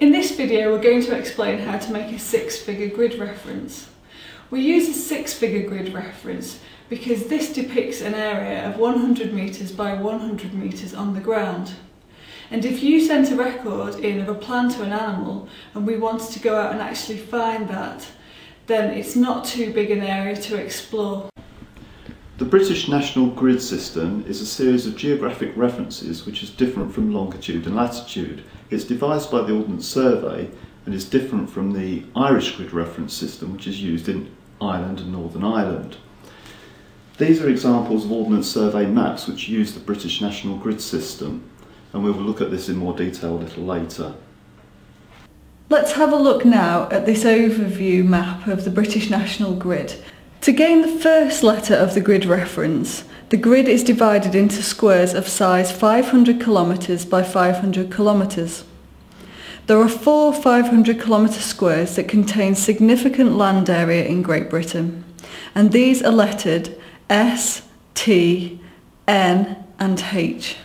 In this video we're going to explain how to make a six-figure grid reference. We use a six-figure grid reference because this depicts an area of 100 metres by 100 metres on the ground. And if you sent a record in of a plant or an animal and we wanted to go out and actually find that, then it's not too big an area to explore. The British National Grid System is a series of geographic references which is different from longitude and latitude. It's devised by the Ordnance Survey and is different from the Irish Grid Reference System which is used in Ireland and Northern Ireland. These are examples of Ordnance Survey maps which use the British National Grid System and we will look at this in more detail a little later. Let's have a look now at this overview map of the British National Grid. To gain the first letter of the grid reference, the grid is divided into squares of size 500 kilometres by 500 kilometres. There are four 500 kilometre squares that contain significant land area in Great Britain, and these are lettered S, T, N and H.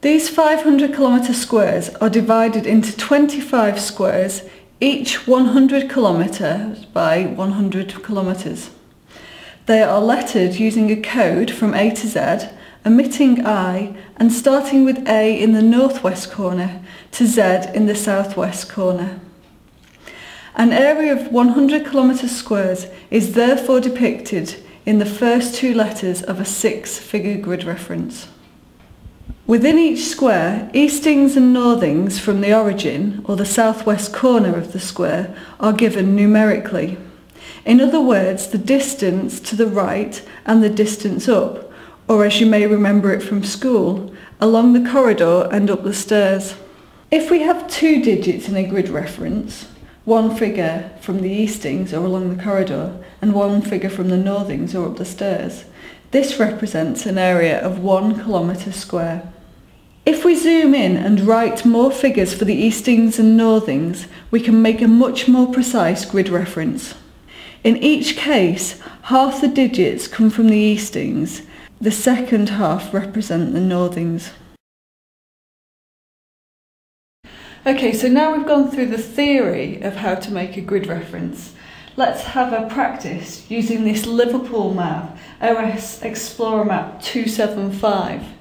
These 500 kilometre squares are divided into 25 squares each 100 kilometres by 100 kilometres. They are lettered using a code from A to Z, omitting I and starting with A in the northwest corner to Z in the southwest corner. An area of 100 kilometre squares is therefore depicted in the first two letters of a six-figure grid reference. Within each square, eastings and northings from the origin, or the southwest corner of the square, are given numerically. In other words, the distance to the right and the distance up, or as you may remember it from school, along the corridor and up the stairs. If we have two digits in a grid reference, one figure from the eastings or along the corridor and one figure from the northings or up the stairs, this represents an area of one kilometre square. If we zoom in and write more figures for the eastings and northings, we can make a much more precise grid reference. In each case, half the digits come from the eastings, the second half represent the northings. Okay, so now we've gone through the theory of how to make a grid reference. Let's have a practice using this Liverpool map, OS Explorer Map 275.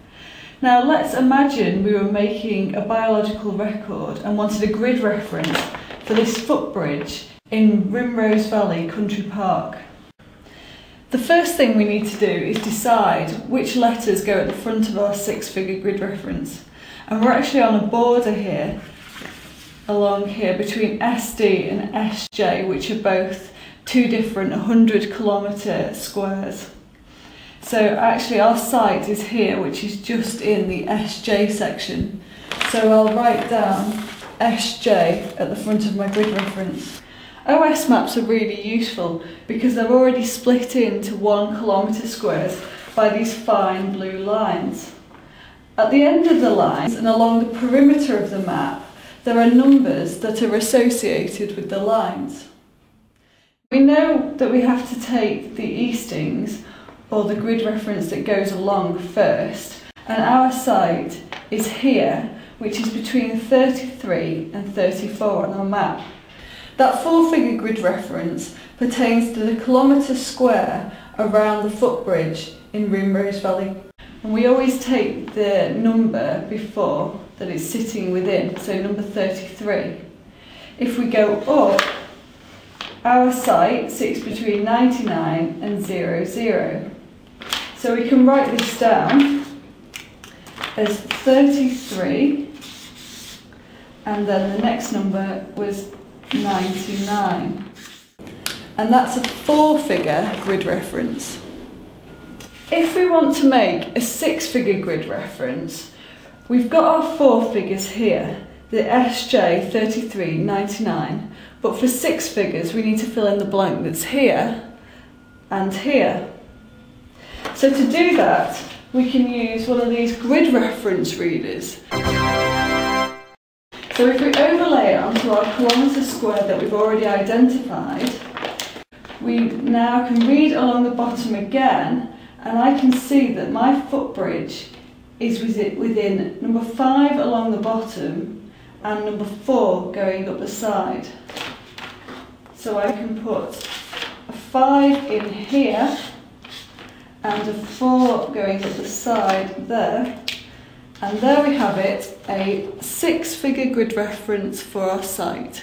Now let's imagine we were making a biological record and wanted a grid reference for this footbridge in Rimrose Valley Country Park. The first thing we need to do is decide which letters go at the front of our six-figure grid reference. And we're actually on a border here, along here, between SD and SJ, which are both two different 100 kilometre squares. So actually our site is here, which is just in the SJ section. So I'll write down SJ at the front of my grid reference. OS maps are really useful because they're already split into one kilometre squares by these fine blue lines. At the end of the lines and along the perimeter of the map, there are numbers that are associated with the lines. We know that we have to take the eastings or the grid reference that goes along first. And our site is here, which is between 33 and 34 on our map. That four-figure grid reference pertains to the kilometre square around the footbridge in Rimrose Valley. And we always take the number before that it's sitting within, so number 33. If we go up, our site sits between 99 and 00. So we can write this down as 33 and then the next number was 99. And that's a four figure grid reference. If we want to make a six figure grid reference, we've got our four figures here, the SJ 3399, but for six figures we need to fill in the blank that's here and here. So to do that, we can use one of these grid reference readers. So if we overlay it onto our kilometre square that we've already identified, we now can read along the bottom again, and I can see that my footbridge is within number five along the bottom and number 4 going up the side. So I can put a 5 in here and a 4 going up the side there. And there we have it, a six figure grid reference for our site.